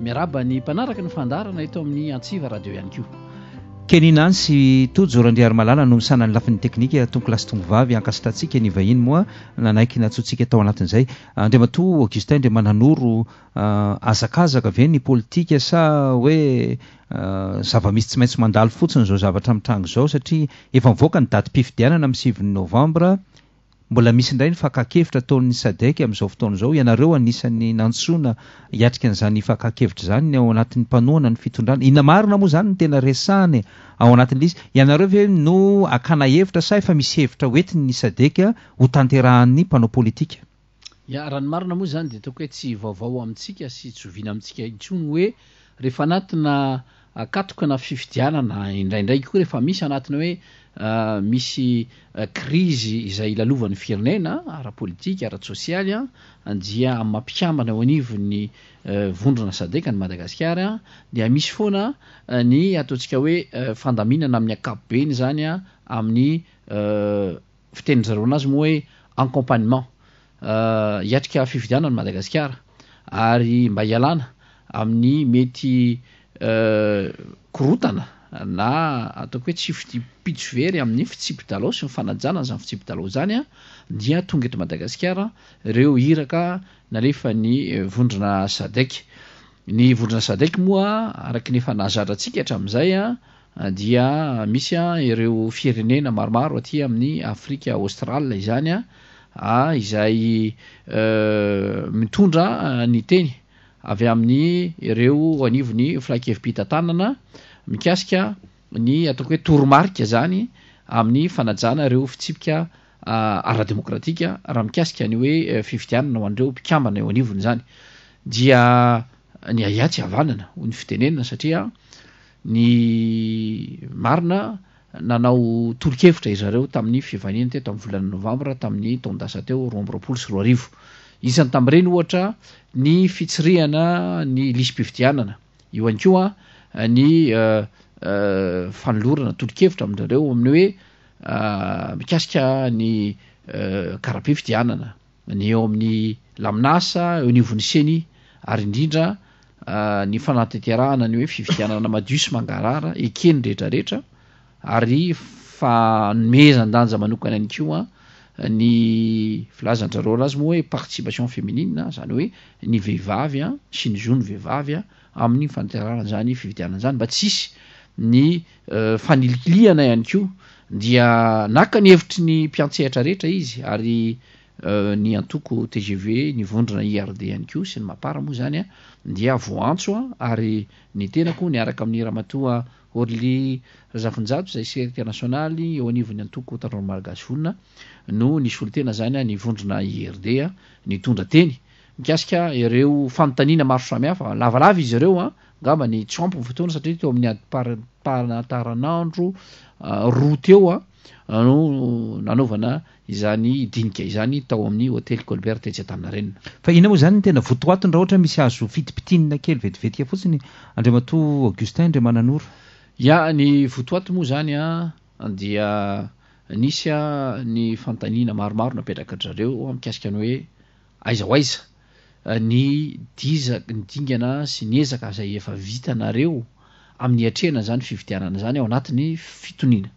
Miarahaba ny mpanaraka ny fandaharana eto amin'ny Antsiva Radio ihany koa. Kenny Nany sy Tojo Randriarimalala no misana ny lafiny teknika, Tonkolasy Tongovavy ankasitratsika ny vahiny moa nanaiky nantsointsika tao anatin'izay. Andriamatoa Augustin dia mananoro hazakazaka ve ny politika sa hoe zava-misy tsy maintsy mandalo fotsiny izao zavatra mitranga izao satria efa mivoaka ny datim-pifidianana amin'ny sivy novambra, Mbola misy indray ny fakan-kevitra ataon'ny Sadec amin'izao fotoana izao. Ianareo anisan'ny nantsoina hiatrika an'izany fakan-kevitra izany ny ao anatin'ny mpanohana ny fitondrana. Inona marina moa izany no tena resahany ao anatin'ilay izy? Ianareo ve no hakana hevitra sa efa misy hevitra hoentin'ny Sadec hotanterahan'ny mpanao politika? Ya, raha ny marina moa izany dia toaka hoe tsy vaovao amintsika sy tsy oviana amintsika intsony hoe rehefa anatina Akatokana fifidianana indraindray koa rehefa misy anatiny hoe misy krizy izay ilalovan'ny firenena ara-politika, ara-tsosialy dia amin'ny maha mpikambana eo anivon'ny vondrona sadec an'i Madagasikara dia misy foana ny ataontsika hoe fandaminana amin'ny ankapobeny izany amin'ny fiteny zareo anazy moa hoe accompagnement hiatrika fifidianana ny Madagasikara ary mba hialana amin'ny mety korotana na ataoko hoe tsy fidiam-pitsy very amin'ny fitsipi-dalao sy ny fanajana izany fitsipi-dalao izany dia tonga eto Madagasikara ireo iraka nalefa ny vondrona sadec ny vondrona sadec moa araka ny efa nahazatra antsika hatramin'izay dia misy ireo firenena maromaro aty amin'ny Afrika Aostrale izany izay mitondra ny teny avy amin'ny ireo anivon'ny filankevi-pitantanana mikasika ny ataoko hoe toromarika izany amin'ny fanajana ireo fitsipika ara-demokratika raha mikasika ny hoe fifidianana ho an'ireo mpikambana eo anivony izany dia ny ahiahy tsy havanana hoy ny fitenenana satria Ny marina, nanao tolo-kevitra izareo tamin'ny fivahiniany teto amin'ny volana novambra tamin'ny taon-dasa teo, roa amby roapolo sy roa arivo. Isany tamin'ireny, ohatra, ny fitsirihana ny lisi-pifidianana. Eo ihany koa ny fanolorana tolo-kevitra amin-dry zareo amin'ny hoe mikasika ny kara-pifidianana. ny eo amin'ny lamin'asa eo anivon'ny ceni ary indrindra ny fanatanterahana ny hoe fifidianana madio sy mangarahara eken'ny rehetra rehetra ary fanomezan-danja manokana ihany koa ny filazan-dry zareo azy moa hoe participation féminine izany hoe ny vehivavy sy ny zon'ny vehivavy amin'ny fanaterahana izany fifidianana izany mba tsy hisy ny fanilikilihana ihany koa dia naka ny hevitry ny mpiantsehatra rehetra izy ary ny antoko tgv ny vondrona IRD ihany koa sy ny mapara moa izany a dia voantso a ary ny tenako niaraka amin'ny ramatoa Orly Razafinjato izay serika nasionaly eo anivon'ny antoko Tanora Malagasy Vonona no nisolo tena izany a ny vondrona IRD a nitondra teny Mikasika ireo fanontaniana maro samihafa, lavalava izy ireo an, angamba ny tsy ho ampy ny fotoana satria teo amin'ny adim-pamantaranandro roa teo no nanaovana izany dinika izany tao amin'ny hotely Colbert tetsy Antaninarenina. Fa inona moa izany no tena votoatiny raha ohatra misy azo fitipitihinina kely vetivetika fotsiny Andriamatoa Augustin Andriamananoro? Ya, ny votoaty moa izany an dia nisy ny fanontaniana maromaro napetrakan-dry zareo mikasika ny hoe, Aiza ho aiza ny diza, ny dingana sy ny ezaka izay efa vitanareo amin'ny hiatrehana izany fifidianana izany ao anatin'ny fitoniana?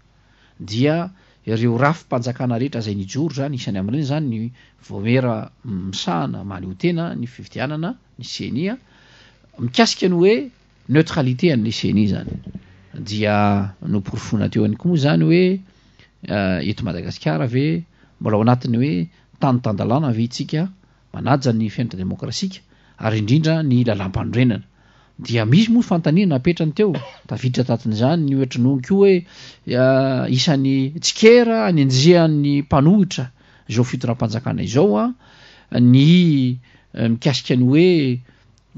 Dia ireo rafi-panjakana rehetra izay nijoro izany, isany amin'ireny izany ny Vaomiera misahana mahaleo tena ny fifidianana, ny ceni, mikasika ny hoe Neutralité an'ilay ceni izany dia noporofoina teo ihany koa moa izany hoe eto Madagasikara ve mbola ao anatin'ny hoe tany tan-dalàna ve isika manaja ny fiainana demokrasika ary indrindra ny lalàmpanorenana. Dia misy moa fanontaniana napetrany teo tafiditra tatin'izany ny ohatry ny hono koa hoe isan'ny tsikera anenjehan'ny mpanohitra izao fitondram-panjakana izao ny mikasika ny hoe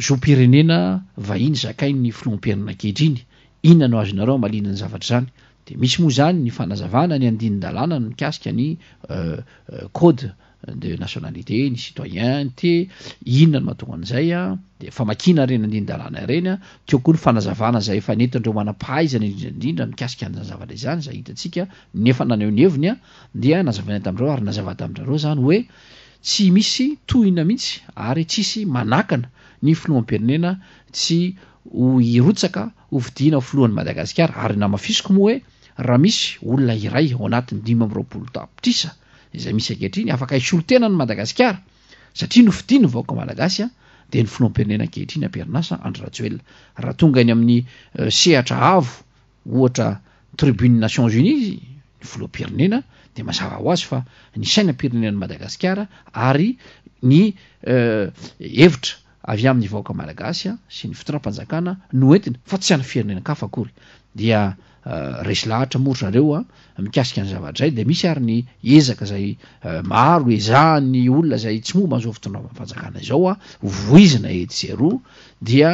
Zom-pirenena vahiny zakain'ny filoham-pirenena ankehitriny, inona no azonareo hamaliana ny zavatra izany? Dia misy moa izany ny fanazavana ny andinin-dalàna mikasika ny code de nationalité, ny citoyenneté, inona no mahatonga an'izay? Dia famakiana ireny andinin-dalàna ireny, teo koa ny fanazavana izay efa nentin'ireo manam-pahaizana indrindra indrindra mikasika an'izany zavatra izany, izay hitantsika ny efa naneho ny heviny dia nazavaina tamin'ireo ary nazava taminareo izany hoe Tsy misy tohina mihitsy ary tsisy manakana ny filoham-pirenena tsy ho hirotsaka ho fidiana ho filohan'i Madagasikara ary namafisiko moa hoe raha misy olona iray ao anatin'ny dimy amby roapolo tapitrisa izay misy ankehitriny afaka hisolo tena an'i Madagasikara satria nofidian'ny vahoaka malagasy dia ny filoham-pirenena ankehitriny amperinasa Andry Rajoelina raha tonga eny amin'ny sehatra avo ohatra tribune Nations Unies ny filoham-pirenena dia mazava ho azy fa ny sainam-pirenenan'i Madagasikara ary ny hevitra avy amin'ny vahoaka malagasy sy ny fitondram-panjakana no entina fa tsy an'ny firenenan-kafa akory dia resy lahatra moa ry zareo mikasika ny zavatra izay dia misy ary ny ezaka izay maro ezahan'ny olona izay tsy momba an'izao fitondram-panjakana izao ho voizina etsy sy eroa dia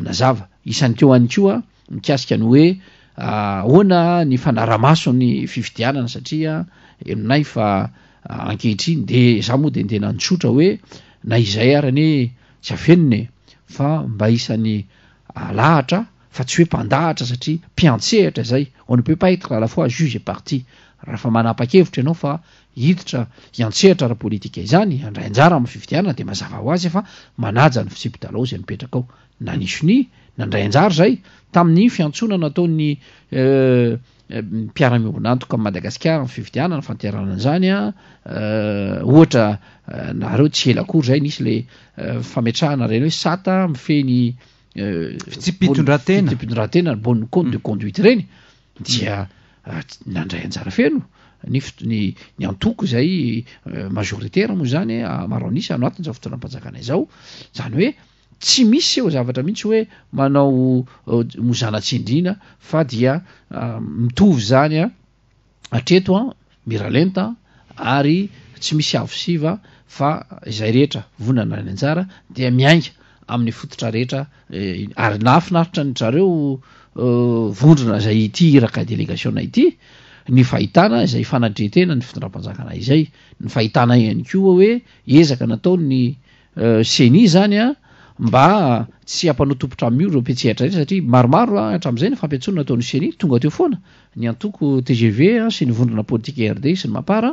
nazava isany teo ihany koa mikasika ny hoe ahoana ny fanaramaso ny fifidianana satria henonay fa ankehitriny dia izaho moa dia ndeha nantsotra hoe na izay ary anie tsy afenina e fa mba isan'ny alahatra fa tsy hoe mpandahatra satria mpiantsehatra izay on ne peut pas être à la fois juge et parti rafa manapa-kevitra ianao fa hiditra hiantsehatra ara politika izany handray anjara amin'ny fifidianana dia mazava ho azy fa manaja ny fitsipi-dalao izay mipetraka ao Naniso ny, nandray anjara izahay tamin'ny fiantsoana nataon'ny mpiara-miombon'antoka Madagasikara amin'ny fifidianana, fanteranana an'izany ohatra nahareo tsy ela akory izay nisy ilay fametrahana ireny hoe sata mifehy ny fitsipi-pitondran-tena, ny bonne code de conduite ireny, dia nandray anjara feno ny ny antoko izay majoritaire moa izany maro an'isa no atin'izao fotoanam-panjakana izao, izany hoe. Tsy misy seho zavatra mihitsy hoe manao mozana tsindriana fa dia mitovy izany hatreto an, miralenta ary tsy misy avo sy iva fa izay rehetra vonona na ny anjara dia miainga amin'ny fototra rehetra ary nahafinaritra an-dry zareo vondrona izay ity iraka delegasiona ity ny fahitana izay fanadrian-tena ny fitondram-panjakana izay, ny fahitana ihany koa hoe ezaka nataon'ny Ceni izany an, mba tsy hampanotopotra amin'io ireo mpiantsehatra ireny satria maromaro an, hatramin'izay ny fampiantsoana nataon'ny Ceni, tonga teo foana ny antoko tgv sy ny vondrona politika RDI sy ny Mapar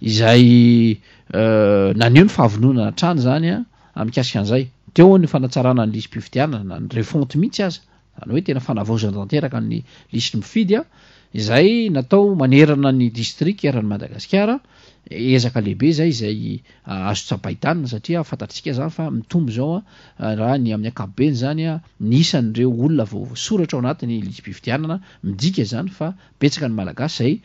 izay naneho ny fahavononana hatrany izany an, mikasika an'izay. Teo ny fanatsarana ny lisi-pifidianana na ny refonte mihitsy aza. izany hoe tena fanavaozana tanteraka ny lisin'ny mpifidy, izay natao manerana ny distrika eran'i Madagasikara, ezaka lehibe izay izay azo tsapain-tanana satria fantatritsika izany fa mitombo izao raha ny amin'ny ankapobeny izany ny isan'ireo olona voasoratra ao anatin'ny lisi-pifidianana, midika izany fa betsaka ny Malagasy izay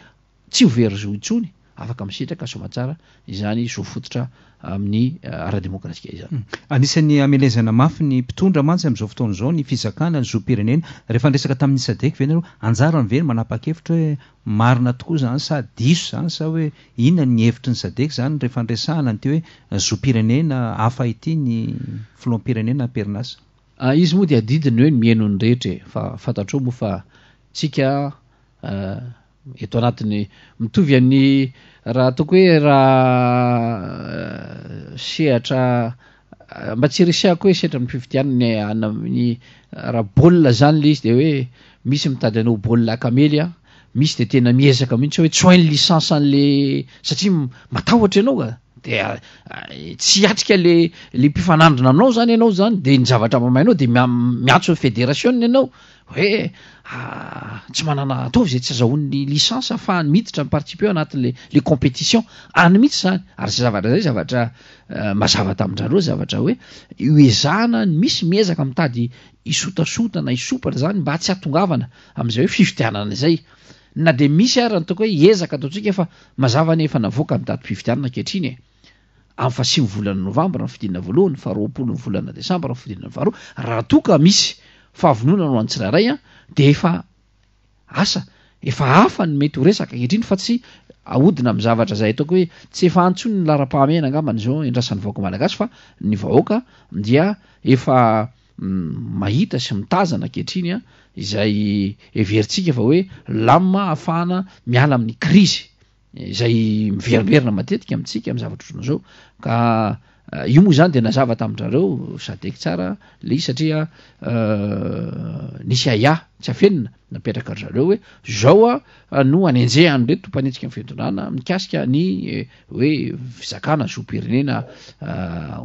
Tsy ho very zo intsony, afaka misitraka soamatsara izany zo fototra amin'ny ara-demokratika izany. Anisan'ny hamelezana mafy ny mpitondra mantsy amin'izao fotoana izao ny fizakana ny zom-pirenena. Rehefa niresaka tamin'ny Sadec ve ianareo? Anjarany ve ny manapa-kevitra hoe marina tokoa izany sa diso izany sa hoe inona ny hevitry ny Sadec izany rehefa niresahana an'ity hoe zom-pirenena hafa ity ny filoham-pirenena am-perinasa? Izy moa dia adidiny hoe ny mihaino ny rehetra e! Fa fantatrao moa fa tsika eto anatiny mitovy amin'ny raha ataoko hoe raha sehatra mba tsy resahako hoe sehatra amin'ny fifidianana any amin'ny raha baolina izany ilay izy dia hoe misy mitady anao baolina akamely a misy dia tena miezaka mihitsy hoe tsoin ny licence an'le satria matahotra ianao ka dia tsy hiatrika le le mpifanandrina aminao zany ianao zany dia ny zavatra mamainao dia miantso ny federasiona ianao hoe tsy manana ataovy izay tsy azahoan'ny licence afahany miditra ny parti peu anatin'le le compétition any mihitsy zany ary zay zavatra zay zavatra euh, mazava tamindrareo zavatra hoe uezahana ny misy miezaka mitady isotasota na isopatra zany mba tsy atongavana am'izay hoe fifidianana izay na de misy ary ny toko hoe ezaka ataontsika fa mazava ny efa navoaka ny daty pifidianana kehitriny e amin'ny fahasian'ny volana novambra ny fidinana voalohany, faha roapolo ny volana desambra ny fidinana faharoa, raha toa ka misy fahavononana ho an'ny tsirairay dia efa asa efa hafa ny mety ho resaka ankehitriny fa tsy ahodina amin'ny zavatra izay ataoko hoe tsy efa any intsony ny laharam-pahamehana angambany izao endrasan'ny vahoaka malagasy fa ny vahoaka dia efa mahita sy mitazana ankehitriny izay heverintsika fa hoe lamina hafahana miala amin'ny krizy izay miverimberina matetika amintsika amin'ny zavatra otrona zao ka eh, io moa zany de nazava tamindrareo sadek tsara le izy satria eh, nisy aia tsy afenina napetraka ry zareo hoe zao a eh, no anenjehany reto mpanetsika ny fiantonana mikasika ny hoe fizakana zom-pirenena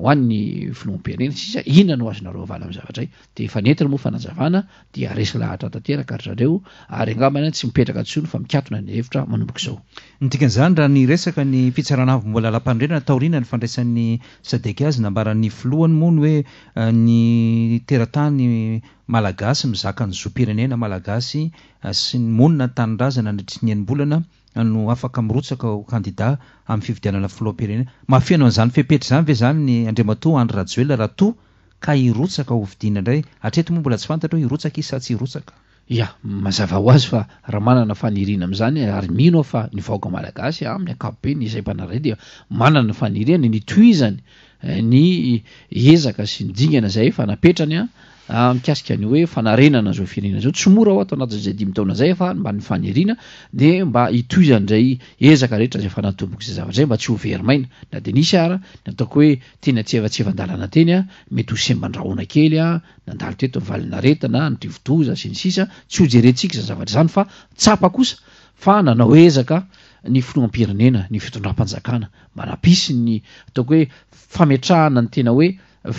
ho an'ny filoham-pirenena sisa inona no azonareo avala amin'ny zavatra y Dia efa nentiny moa fanazavana dia resy lahatra tanteraka ry zareo ary angambany tsy mipetraka intsony fa mikatona ny hevitra manomboka izao. Ny dikan'izany raha niresaka ny fitsarana avy mbola lapanirina taoriana ny fandraisan'ny sadec azy nambaran'ny filohany moa ny hoe ny teratany malagasy mizaka ny zom-pirenena malagasy sy ny monina ny tanindrazana nandritry ny enim-bolana no afaka mirotsaka ho kandida amin'ny fifidianana filoham-pirenena. Mahafeno an'izany fepetra izany ve izany Andriamatoa Andry Rajoelina raha toa ka hirotsaka ho vidiana indray. Hatreto moa mbola tsy fantatro hoe hirotsaka izy sa tsy hirotsaka. Ya, mazava ho azy fa raha manana faniriana amin'izany ary mino aho fa ny vahoaka malagasy amin'ny ankapobeny izay mpanaradia dia manana ny faniriany ny hitohizany ny ezaka sy ny dingana izay efa napetrany mikasika ny hoe fanarenana izao firenena izao. Tsy mora ao ato anatin'izay dimy taona izay fa mba ny faniriana dia mba hitohizany izay ezaka rehetra izay efa natomboko izay zavatra izay mba tsy ho very maina na dia nisy ara ny ataoko hoe Teny antsevatsevan-dalana teny a, mety ho semban-drahona kely a, nandalo teto ny valin'aretina, ny rivodoza, sy ny sisa Tsy hojerentsika izany zavatra izany fa tsapa kosa fa nanao ezaka ny filoham-pirenena, ny fitondram-panjakana mba nampisy ny ataoko hoe fametrahana ny tena hoe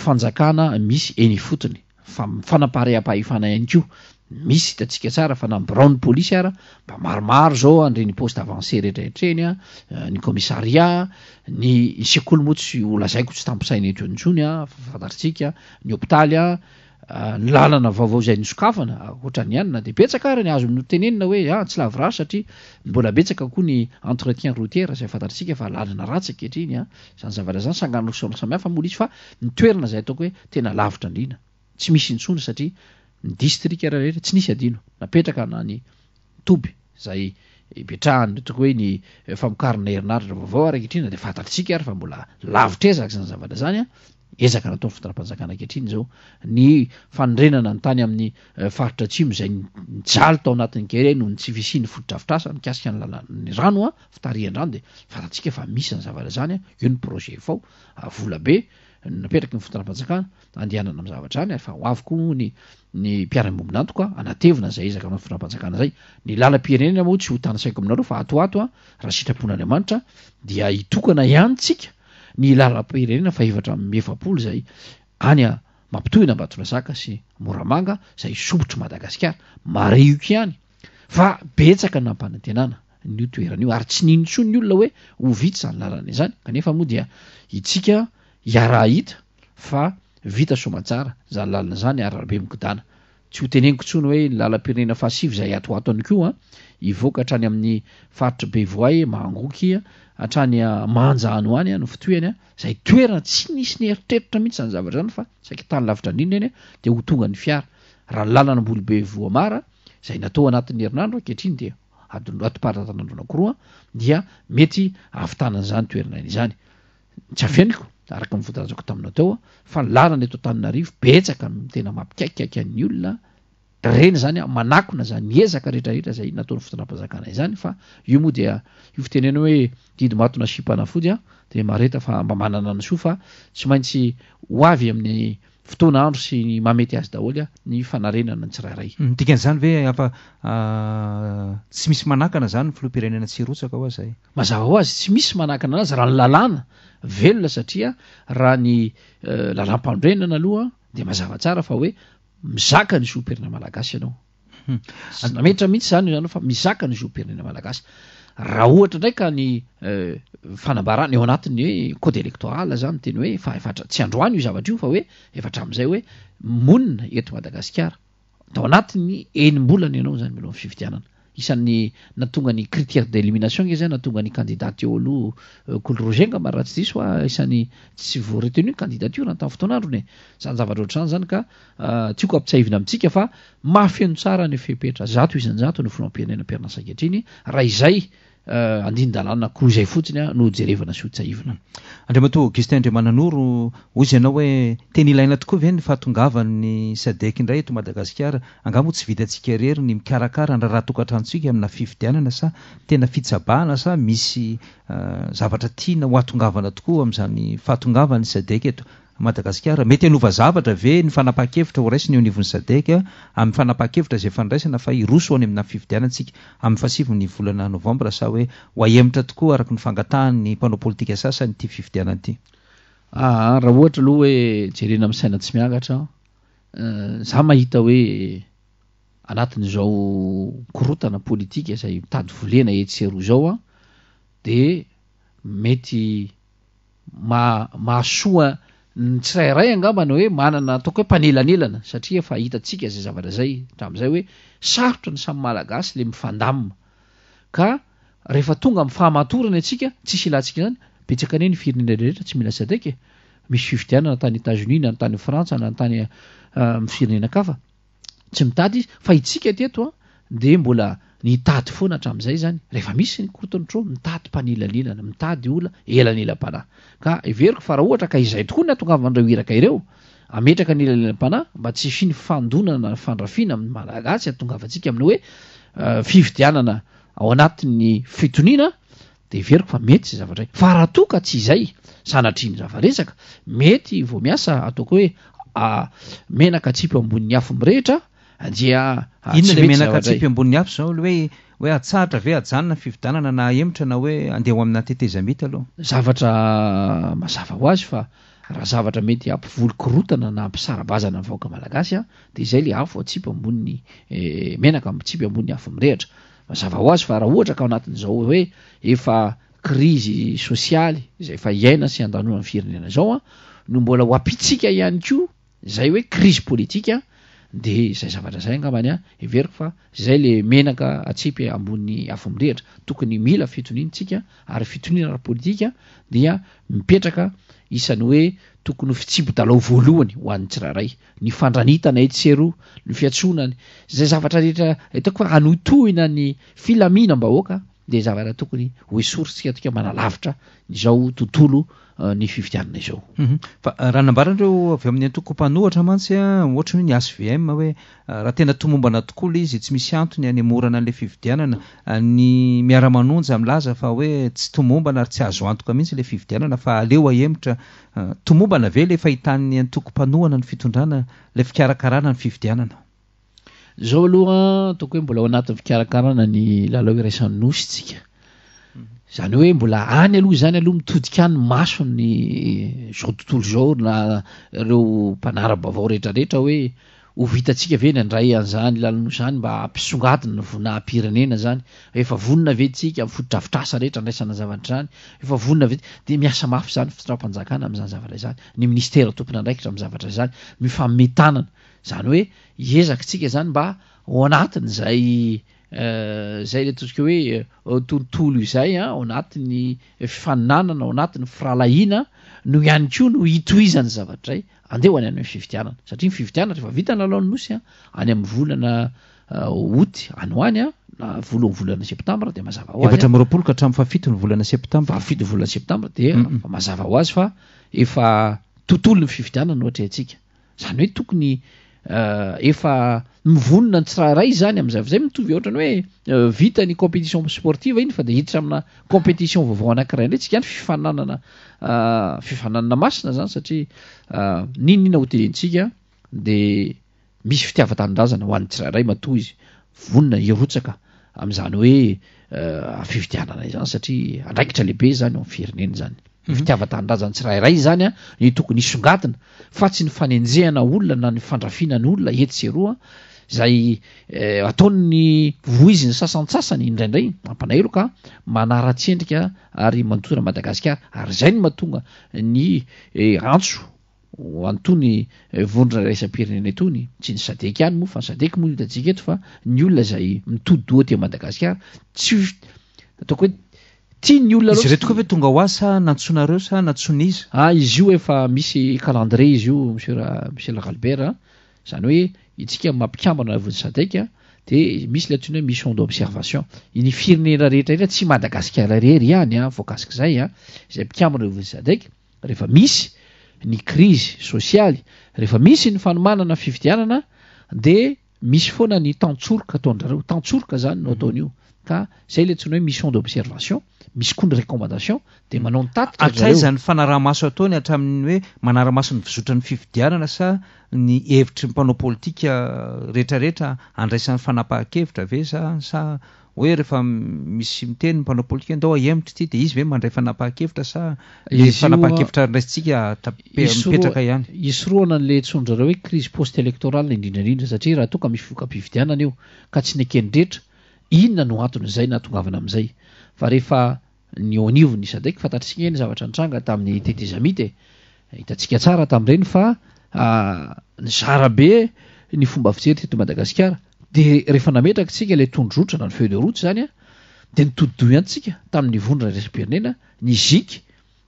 fanjakana misy eny ifotony. fa mifanapariapahifana ihany koa, misy hitantsika tsara fa na ny birao ny polisy ara mba maromaro zao an reny poste avancé rehetrarehetra reny an, ny commissariat, ny sekoly moa tsy ho lazaiko tsy tamposaina eto intsony an, fa fantatritsika, ny hopitaly an, ny lalana vaovao izay nosokafana, ohatrany ihany na dia betsaka ara ny azo notenenina hoe an tsy lavorary satria mbola betsaka koa ny entretien routière izay fantatritsika fa lalana ratsy ankehitriny an, izany zavatra izany sanga nosy samihafa moa ilay izy fa ny toerana izay ataoko hoe tena lavitra andriana, tsy misy intsony satria ny distrika rehetra tsy nisy adino, napetraka na ny toby izay ipetrahany ataoko hoe ny famokarana herinaratra vaovao ary ankehitriny na dia fantatritsika ary fa mbola lavitra ezaka izany zavatra izany an, ezaka nataon'ny fitondram-panjakana ankehitriny izao ny fanorenana ny tany amin'ny faritra atsimo izay nijaly tao anatin'ny kere noho ny tsy fisian'ny fotodrafitrasa mikasika ny lalan'ny rano an, fitarihan-drano dia fantatsika fa misy izany zavatra izany an, io ny projet efa ao, vola be. napetraky ny fotoanam-panjakana andehanana amin'ny zavatra any ary fa ho avy koa ny ny mpiara-miombon'antoko a anatevina izay ezaka manao fotoanam-panjakana izay ny lalam-pirenena moa tsy ho tanisaiko aminareo fa ato ato a raha sitrapon'Andriamanitra dia hitokana ihany tsika ny lalam-pirenena fa efatra amin'ny efapolo izay any a mampitohina Ambatondrazaka sy Moramanga izay sobotry Madagasikara marihiko ihany fa betsaka nampanantenana an'io toerana io ary tsy nino intsony ny olona hoe ho vita izany lalana izany kanefa moa dia itsika iarahahita fa vita soamantsara izany lalana izany ary rabe mikodana tsy ho teneniko intsony hoe ny lalam-pirenena fahasivy izay atoato any koa hivoaka hatrany amin'ny faritry bevoay mahangoky hatrany manja any ho any ny fitohany izay toerana tsy nisy ny eritreritra mihitsy izany zavatra izany fa saika tany lavitra andrindra eny dia ho tonga ny fiara raha ny lalana ambolibe voamara izay natao anatin'ny herinandro ankehitriny dia adim-pahatantanandroana koroa dia mety ahavitana an'izany toerana izany. Tsy afeniko araka ny vodalanjako taminao teo fa ny lalana eto Antananarivo betsaka ny tena mampikaikaika ny olona reny izany manakona izany ezaka rehetrarehetra izay nataon'ny fitondram-panjakana izany fa io moa dia io fitenena hoe didy maty nasiam-panafody dia mareta fa mba manana ny soa fa tsy maintsy ho avy amin'ny Fotoana, andro sy ny maha mety azy daholo ny fanarenana ny tsirairay. Ny dikan'izany ve afa tsy misy manakana izany ny filoham-pirenena tsy hirotsaka hoa izay? Mazava ho azy tsy misy manakana azy raha ny lalàna velona satria raha ny lalàmpanorenana aloha dia mazava tsara fa hoe mizaka ny zom-pirena malagasy ianao. Aza nametra mihitsy izany ianao fa mizaka ny zom-pirenena malagasy. Raha ohatra indray ka ny eh, fanambarana eo anatin'ny hoe code électoral izany teny hoe fa efa tsy androany io zavatra io fa hoe efa hatramin'izay hoe monina eto Madagasikara. Tao anatin'ny enim-bolana ianao izany milohan'ny fifidianana. Isan'ny natonga ny critère d'élimination izay natonga ny candidat teo aloha eh, Kolo Rozenga mba raha tsy diso fa isan'ny tsy voa retenu ny candidature tamin'ny fotoana androny. Izany zavatra ohatr'izany izany ka Tiako ampitsiahivina amintsika fa mahafeno tsara ny fepetra zato isan-jato ny filoham-pirenena Pierre ankehitriny raha izay andinin-dalàna koa izay fotsiny no hojerevana sy hotsahivina. Andriamatoa Augustin Andriamananoro, hoy izy ianao hoe tena ilaina tokoa ve ny fahatongavan'ny Sadec indray eto Madagasikara? Angaha moa tsy vitantsika irery ny mikarakara ny raharaha tokantranontsika amina fifidianana sa tena fitsabahana sa misy zavatra tiana hohatongavana tokoa amin'izany fahatongavan'ny Sadec eto Madagasikara. Mety hanova zavatra ve ny fanapahan-kevitra ho raisina eo anivon'ny Sadc amin'ny fanapahan-kevitra izay fandraisana fa hiroso any aminà fifidianantsika amin'ny fahasivin'ny volana novambra sa hoe ho ahemotra tokoa araka ny fangatahan'ny mpanao politika sasany ity fifidianana ity? Aa, raha ohatra aloha hoe jerena amin'ny saina tsy miangatra, izaho mahita hoe anatin'izao korontana politika izay mitady volena etsy sy eroa izao dia mety mahasoa ny tsirairay angamba ny hoe manana ataoko hoe mpanelanelana satria efa hitantsika izay zavatra izay hatramin'izay hoe sarotra ny samy malagasy le mifandamina ka rehefa tonga amin'ny fahamatorana antsika tsisy ilantsika izany betsaka anie ny firenena rehetra tsy mila sadaika e. misy fifidianana tany États-Unis na tany Frantsa na tany amin'ny firenena kafa Tsy mitady izy, fa itsika teto dia mbola nitady foana hatramin'izay izany, rehefa misy ny courtntrot mitady mpanilanilana, mitady ola elanelam-panahy. Ka heveriko fa raha ohatra ka izay tokoa ny hatongavan'ireo iraka ireo, hametraka ny elanelam-panahy mba tsy hisian'ny fandonana na fandrafiana amin'ny Malagasy, hahatongavantsika amin'ny hoe fifidianana ao anatin'ny fitoniana, dia heveriko fa mety izay zavatra izay. Fa raha toa ka tsy izay, sanatria ny rava-resaka, mety vao miasa ataoko hoe a, menaka atsipy ambonin'ny afo mirehitra, dia a, Inona ilay menaka atsipy ambonin'ny afo izao? Ilay hoe, hoe atsahatra ve ajanona ny fifidianana na ahemotra na hoe andeha ho aminà tetezamita aloha? Zavatra mazava ho azy fa raha zavatra mety hampivoly korotana na hampisara-bazana ny vahoaka malagasy dia izay ilay afo atsipy ambonin'ny eh, menaka atsipy ambonin'ny afo mirehitra. Mazava ho azy fa raha ohatra ka ao anatin'izao hoe efa krizy sosialy izay efa iaina sy andanonan'ny firenena izao an, no mbola ho ampitsika ihany koa izay hoe krizy politika dia izay zavatra izay angambany an, heveriko fa izay le menaka atsipy ambony afo mirehitra. Tokony mila fitoniana tsika ary fitoniana ara-politika dia mipetraka isan'ny hoe tokony ho fitsipi-dalao voalohany ho an'ny tsirairay. ny fandranitana etsy sy eroa, ny fiantsoana ny, izay zavatra rehetra hitako hoe hanohitohina ny filaminam-bahoaka dia zavatra tokony ho esorintsika toka manalavitra izao tontolo ny fifidianana izao. Mhm. Fa eh, raha nambaran'ireo avy amin'ny antoko mpanohatra mantsy a, eh, ohatry ny hoe ny HVM hoe eh, raha tena tomombana tokoa ilay izy tsy misy antony hanemorana an'ilay fifidianana. Ny miara-manonja milaza fa hoe tsy tomombana ary tsy azo antoka mihitsy ilay fifidianana fa aleo ahemotra Tomombana ve ilay fahitan'ny antoko mpanohana ny fitondrana ilay fikarakarana ny fifidianana? Izao aloha ataoko hoe mbola ao anatin'ny fikarakarana ny lalao iraisan'ny Nosy isika. Izany hoe mbola any aloha izany aloha mitodika any mason'ny izao tontolo izao na ireo mpanara-baovao rehetrarehetra hoe Ho vitantsika ve ny handray an'izany lalana izany mba hampisongadina ny vonaham-pirenena izany? Efa vonona ve tsika amin'ny fotodrafitrasa rehetra handraisana ny zavatra izany? Efa vonona ve? Dia miasa mafy izany fitondram-panjakana amin'izany zavatra izany, ny minisitera tompon'andraikitra amin'ny zavatra izany, mifamehy tanana. Izany hoe hiezaka isika izany mba ao anatin'izay izay ilay ataontsika hoe tontolo izay, ao anatin'ny fifaninanana, ao anatin'ny firahalahiana no ihany koa no hitohizan'ny zavatra izay. Andeha ho any amin'ny fifidianana. Satria ny fifidianana rehefa vita ny lalaon'ny Nosy a, any amin'ny volana août any ho any a, na voalohan'ny volana septambra dia mazava ho azy. Efatra amby roapolo ka hatramin'ny fahafito ny volana septambra. Fahafito ny volana septambra dia mazava ho azy fa efa tontolon'ny fifidianana no atrehantsika. Izany hoe tokony efa mivonona ny tsirairay izany amin'izay fa izay mitovy ohatrany hoe euh, vita ny compétition sportive iny fa dia hiditra amina compétition vaovao anankiray indray tsika any fifananana euh, fifananana masina zany satria euh, ninina ho terentsika dia misy fitiavan-tanindrazana ho an'ny tsirairay matoa izy Vonona hirotsaka amin'izany hoe fifidianana izany satria andraikitra lehibe izany eo amin'ny firenena izany. Ny mhm. fitiavan-tanindrazan'ny tsirairay izany a, ny tokony hisongadina fa tsy ny fanenjehana olona na ny fandrafiana ny olona etsy sy eroa izay eh, ataon'ny voiziny sasantsasany indraindray mampanaelo ka manaratsendrika ary mandotora Madagasikara ary izay ny matonga ny eh, antso ho an'itony vondrona iraisam-pirenena itony, tsy ny sadec ihany moa fa ny sadec moa no hitantsika eto fa ny olona izay mitodi-doha aty Madagasikara tsy ataoko hoe tia ny olona loatra. Izy ireto koa ve tonga ho ahy sa nantsoinareo sa nantsoin'iza? Ah izy io efa misy calendrier izy io Monsieur Ra, Michel Ralbert a, izany hoe itsika maha mpikambana vao ny sadec a dia misy ilay antsoina hoe mission d'observation, ny firenena rehetra rehetra tsy i Madagasikara irery ihany a voakasik'izay a izay mpikambana vao ny sadec, rehefa misy ny krizy sosialy, rehefa misy ny fanomanana fifidianana dia misy foana ny tantsoroka ataondrareo, tantsoroka zany no ataon'io ka zay le tsony hoe mission d'observation, misy koa ny recommandation dia manao ny tatitra zareo. Hatraiza ny fanarahamaso ataony hatramin'ny hoe manaramaso ny fizotran'ny fifidianana sa ny hevitry ny mpanao politika retraretra handraisany fanapahan-kevitra ve sa sa Hoe rehefa misy miteny ny mpanao politika hoe ndao ahemotra ity dia izy ve mandray fanapahan-kevitra sa ny fanapahan-kevitra raisintsika mipetraka ihany? Hisorohana an'ilay antsoin'zareo hoe crise post electorale indrindra indrindra satria raha toa ka misy voka-pifidianana eo ka tsy neken-drehetra, inona no anton'izay nahatongavana amin'izay? Fa rehefa. ny eo anivon'ny sadec fantatritsika ny zavatra nitranga tamin'ny tetezamita e hitantsika tsara tamin'ireny fa nizara be ny fomba fijery teto madagasikara dia rehefa nametraka tsika ilay tondrotra na ny feu de route zany a dia nitodidohy antsika tamin'ny vondro raisam-pirenena ny zik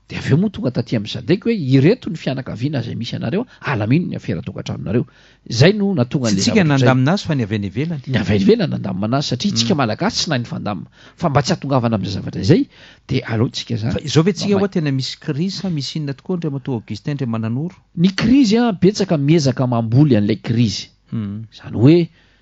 dia avy eo moa tonga taty amin'ny sadec hoe ireto ny fianakaviana izay misy anareo alamino ny afera tokantranonareo Izay no nahatonga an'ilay zavatra izay. Tsy isika nandamina azy fa ny avy any ivelany. Ny avy any ivelany nandamina azy satria isika Malagasy tsy nahay nifandamina. Fa mba tsy hahatongavana amin'izay zavatra izay dia aleontsika izany. Fa izao ve tsika hoa tena misy crise sa misy inona tokoa Andriamatoa Augustin ndry Mananoro? Ny crise betsaka miezaka mamboly an'ilay crise. Izany hoe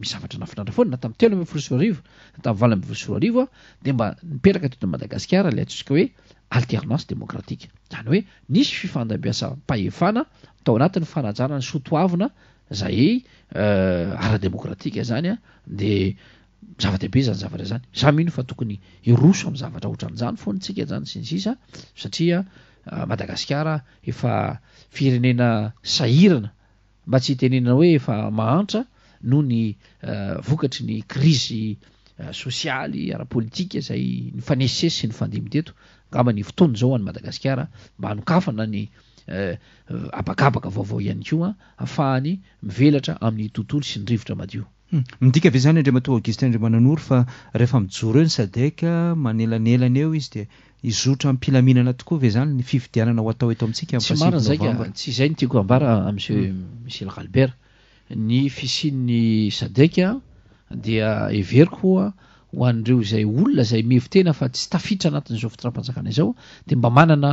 Misy zavatra nahafinaritra foana na tamin'ny telo ambin'ny folo sy roa arivo na tamin'ny valo ambin'ny folo sy roa arivo dia mba nipetraka teto Madagasikara ilay antsointsika hoe alternance démocratique. Izany hoe nisy fifandambiasam-pahefana tao anatin'ny fanajana ny soa toavina izay ara-demokratika izany dia zava-dehibe izany zavatra izany. Izaho mino fa tokony hiroso amin'ny zavatra ohatran'izany foana isika izany sy ny sisa satria Madagasikara efa firenena sahirana Mba tsy hitenenana hoe efa mahantra noho ny vokatry ny krizy sosialy, ara-politika izay nifanesisesy sy nifandimby teto, angamba ny fotoana izao ho an'i Madagasikara mba hanokafana ny habakabaka vaovao ihany koa, hahafahany mivelatra amin'ny tontolo sy ny rivotra madio. Hum, midika ve izany Andriamatoa Augustin Andriamananoro fa rehefa mijoro eo ny Sadec, manelanelana eo izy dia hizotra am-pilaminana tokoa ve izany ny fifidianana ho atao eto amintsika amin'ny Tsy fahasivy marina izay ka, novambra? tsy izay no tiako hambara a Monsieur Michel Ralbert. Ny fisian'ny Sadec dia heveriko ho an'ireo izay olona izay mihevi-tena fa tsy tafiditra anatin'izao fitondram-panjakana izao dia mba manana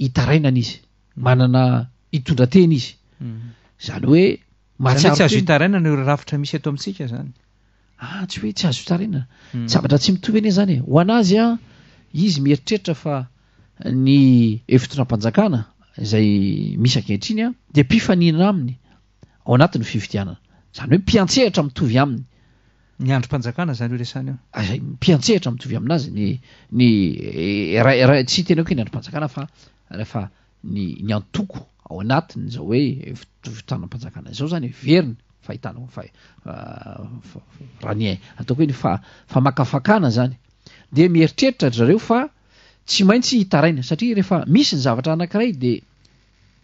hitarainana izy, manana hitondra tena izy. Izany hoe. Mahatsiaro tsy azo itarainana ireo rafitra misy eto amintsika zany. Ah, tsy hoe tsy azo itarainana. Hmm. Zavatra tsy mitovy anie zany e. Ho anazy a, izy mieritreritra fa ny efitram-panjakana izay misy ankehitriny a, dia mpifaninana aminy ao anatin'ny fifidianana. Zany hoe mpiantsehatra mitovy aminy. Ny androm-panjakana zany io resany io. Ah, mpiantsehatra mitovy aminazy ny ny eh, eh, tsy teneko ny androm-panjakana fa rehefa ny ny antoko ao anatin' izao hoe fitondram-panjakana izao zany heveriny fahitana fa raha ny ataoko hoe ny fa famakafakana zany dia mieritreritra ry zareo fa tsy maintsy hitaraina satria rehefa misy ny zavatra anankiray dia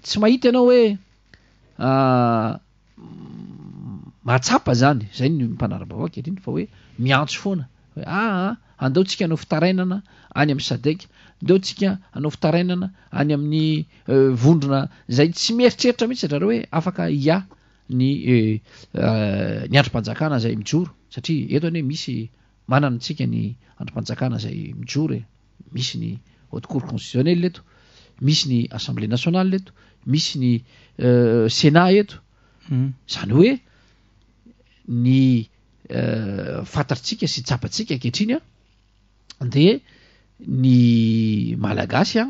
tsy mahita ianao hoe mahatsapa zany, zay ny mpanara-baovao ankehitriny fa hoe miantso foana hoe aa ah, ah, ah, andao tsika hanao fitarainana any amin'ny sadec, ndao tsika hanao fitarainana any amin'ny euh, vondrona zay tsy mieritreritra mihitsy zareo hoe afaka ia ny euh, euh, ny androm-panjakana zay mijoro satria eto anie misy Manana antsika ny andrimpanjakana izay mijoro e, misy ny haute cour constitutionnelle eto, misy ny assemblée nationale eto, misy ny senat eto, izany hoe ny fataritsika sy tsapatsika ankehitriny a dia ny malagasy a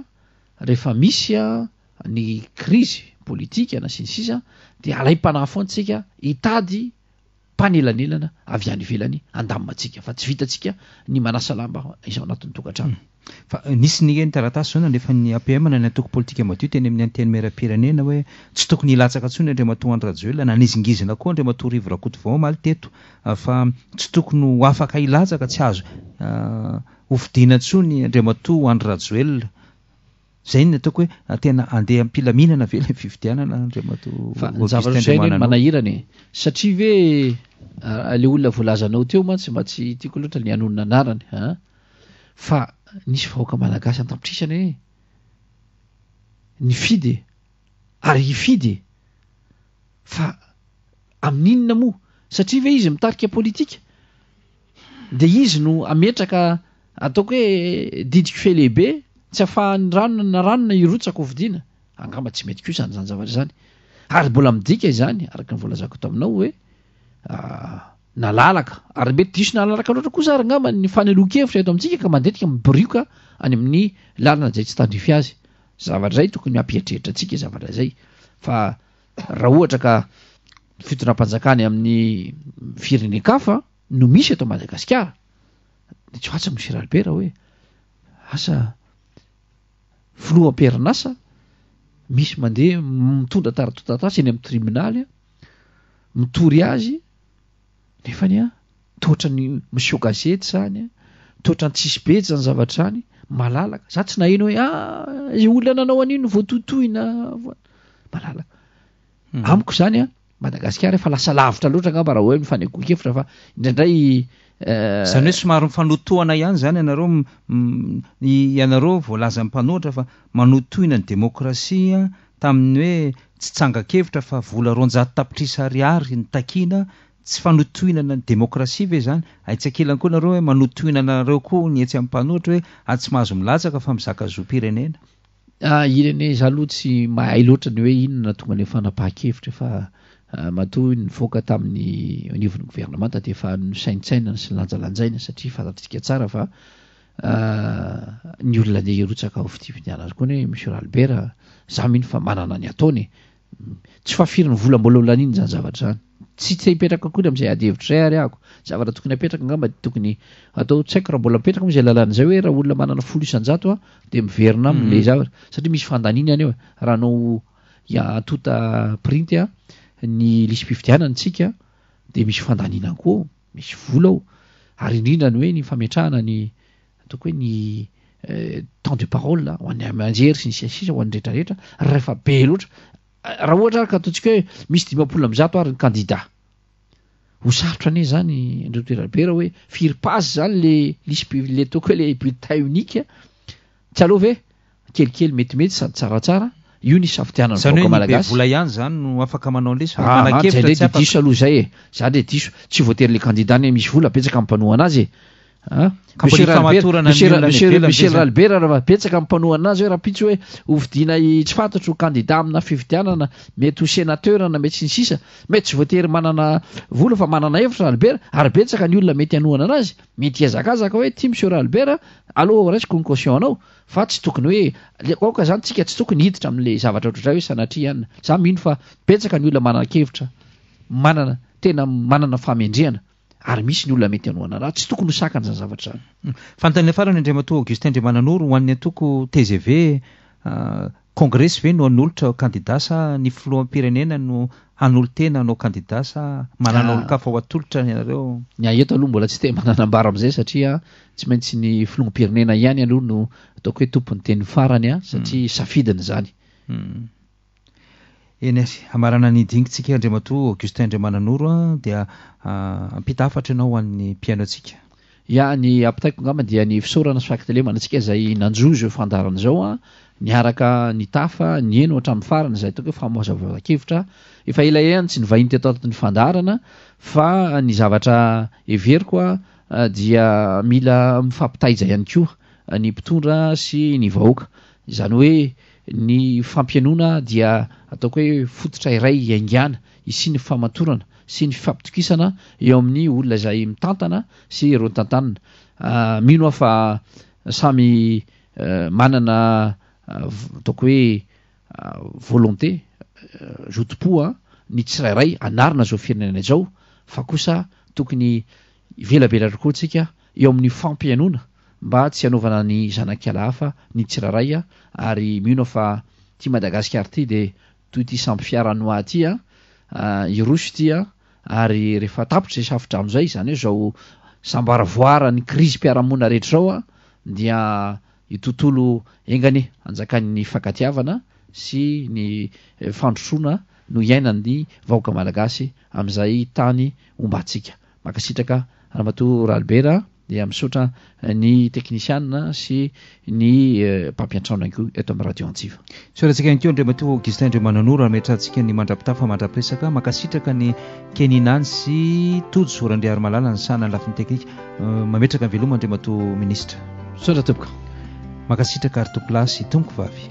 rehefa misy a ny krizy politikana sy ny sisa dia alaim-panafo antsika hitady mpanelanelana avy any ivelany handamina antsika fa tsy vitantsika ny manasa lamba izao anatin'ny tokantrano. Fa nisy ny hoe ny taratasy izao nalefan'ny APM na ny antoko politika madio teny amin'ny Antenimierampirenena hoe tsy tokony hilatsaka intsony Andriamatoa Andry Rajoelina. Nanizingizina koa Andriamatoa Rivo Rakotovao omaly teto fa tsy tokony ho afaka hilatsaka, tsy azo hofidiana intsony Andriamatoa Andry Rajoelina. Izay no ataoko hoe tena andeha am-pilaminana ve ilay fifidianana Andriamatoa Augustin Fa ny zavatra izay no manahirana e. Satria ve ilay olona voalazanao teo mantsy mba tsy tiako loatra ny hanonona anarany a. Fa nisy vahoaka malagasy an-tapitrisany e. Nifidy e. Ary hifidy e. Fa amin'inona moa? Satria ve izy mitarika politika? Dia izy no hametraka ataoko hoe didy kofehy lehibe tsy afahan'ny ranona na ranona hirotsaka ho fidiana. Angamba tsy mety koa izany izany zavatra izany. Ary mbola midika izany, araka ny voalazako taminao hoe na lalaka, ary mety diso na lalaka loatra kosa ary angamba ny faneloan-kevitra eto amintsika ka mandetika mibirioka any amin'ny lalana izay tsy tandrify azy. Zavatra izay tokony hampieritreritra antsika izay zavatra izay fa Raha ohatra ka fitondram-panjakana amin'ny firenen-kafa no misy eto Madagasikara, dia tsy ho atsy Monsieur Albert hoe asa filoha am-perinasa misy mandeha mitondra taratataratasy eny amin'ny tribonaly mitory azy Nefa anie an, tohatra ny miseho gazety zany an, tohatra ny tsisy be zany zavatra zany, malalaka, za tsy naheno hoe ah izay olona nanao an'io no voatohitohina, malalaka. Hmm. Amiko zany an, Madagasikara efa lasa lavitra loatra angamba raha hoe mifanegoan-kevitra fa indraindray eh, Zany hoe somary mifanotohana ihany zany ianareo m- m- i- ianareo voalazan'ny mpanohatra fa manohitohina ny demokrasia tamin'ny hoe tsy tsangan-kevitra fa vola roanjato tapitrisa ariary no takiana, tsy fanotohinana ny demokrasia ve izany? Aitsakilany koa nareo hoe manotohinana anareo koa ny etsy amin'ny mpanohitra hoe ary tsy mahazo milatsaka fa mizaka zom-pirenena. Ah, irene za aloha tsy mahay loatra ny hoe inona nahatonga an'io fanapahan-kevitra fa matoa nivoaka tamin'ny anivon'ny governemanta dia efa nosaintsainina sy nolanjalanjaina satria fantatsika tsara fa ny olona andeha hirotsaka ao Fitifiniala azy koa ny hoe Monsieur Albert za mino fa manana ny ataony e. Tsy fafiry ny vola mbola holaniny izany zavatra izany. Tsy tsy hipetraka akory amin'izay ady hevitra izay ary ako. Zavatra tokony apetraka angamba dia tokony atao tsy haiko raha mbola mipetraka moa izay lalàna izay hoe raha olona manana folo isan-jato a dia miverina aminy ilay mhm. zavatra satria misy fandaniany eo raha anao antota printy a ny lisi-pifidianana tsika dia misy fandaniana koa misy vola ao, ary indrindra ny hoe ny fametrahana ny ataoko hoe ny temps de parole ho an'ny aman-jery sy ny sisa sisa ho an'ny rehetra rehetra rehefa be loatra raha ohatra ary ka ataontsika hoe misy dimampolo amin'ny zato ary ny kandida ho sarotra anie zany ndreo toerana be raha hoe firy page zany le lisy le ataoko hoe le bulletin unique Tsy aleo ve kelikely metimety sady tsaratsara io ny isafidianan'ny Zany hoe vahoaka ny be malagasy? vola ihany zany no afaka manao lesy fa ny Aa, zay manakevitra ndray tsy dia diso afaka. aloha zay e! Za ndray diso, tsy voatery le candidat ne misy vola, betsaka ny mpanoha anazy e! a! Ka mba Monsieur ny Ralibera, famatorana ny Monsieur Ra- olona any Monsieur ivelany ve Michel zany? Ralibera ra- va betsaka ny mpanoha anazy hoe rahampitso hoe hovidiana i tsy fantatro ho candidat amina fifidianana, mety ho senateur na mety sy ny sisa, mety tsy voatery manana vola fa manana hevitra Ralibera, ary betsaka ny olona mety hanohana anazy. Mety hiazakazaka hoe ty Monsieur Ralbert alou raisiko ny caution anao fa tsy tokony hoe le aoka zany tsika tsy tokony hiditra amle zavatra ohatrazay hoe sanatria an za mino fa betsaka ny olona manankevitra manana tena manana famendrehana ary misy ny olona mety anohana raha tsy tokony ho sakana zany zavatra zany. Fanontaniana farany Andriamatoa Augustin Andriamananoro ho an'ny antoko tgv Kongresy ve no hanolotra ho kandida sa ny filoham-pirenena no hanolo-tena hanao kandida sa manana olon-kafa ho atolotra any ianareo? Ny ahy eto aloha mbola tsy dia mananambara amin'izay satria tsy maintsy ny filoham-pirenena ihany aloha no ataoko hoe tompon'ny teny farany satria safidiny izany. Eny ary, hamarana ny dingintsika Andriamatoa Augustin Andriamananoro dia hampita hafatra ianao ho an'ny mpihaino antsika. Ya, ny ampitaiko angamba dia ny fisaorana sy fankatelemana antsika izay nanjo izao fandaharana izao an, niaraka nitafa, nieno hatramin'ny farany izay ataoko hoe famoazavoazan-kevitra. Efa ela ihany tsy nivahiny teto ato ny fandaharana fa ny zavatra heveriko an, dia mila mifampitaija ihany koa ny mpitondra sy ny vahoaka. Izany hoe ny fampihenona dia ataoko hoe fototra iray iaingana hisian'ny fifamatorana sy ny fifampitokisana eo amin'ny olona izay mitantana sy ireo tantanina. Mino aho fa samy manana ataoko hoe volonté, zotom-po, ny tsirairay hanarina izao firenena izao fa kosa tokony hivelabelatra koa isika eo amin'ny fampihainoana mba tsy hanaovana ny zanak'ala hafa ny tsirairay ary mino aho fa ity Madagasikara ity dia toy ity sambo fiara noix ity an, hiroso ity an, ary rehefa tapitra izay safodrano izay, izany hoe izao samboaravoaran'ny krizy mpiara-monina rehetra izao an, dia io tontolo enga anie hanjakan'ny fankatiavana sy ny fandrosoana no iainan'ny vahoaka malagasy amin'izay tany hombantsika. Mankasitraka Ramatoa Ralibera a! dia misaotra ny teknisiana sy ny mpampiantraona ihany koa eto amin'ny Radio Antsiva. Misaotra antsika ihany koa Andriamatoa Augustin Andriamananoro nametrahantsika ny mandrapitafa mandrapiresaka. Mankasitraka an'i Kenny Nany sy Tojo Randriarimalala nisahana ny lafiny teknika. Mametraka ny veloma Andriamatoa Minisitra. Misaotra Tompoko. Mankasitraka ary Tompoko lahy sy Tompoko vavy.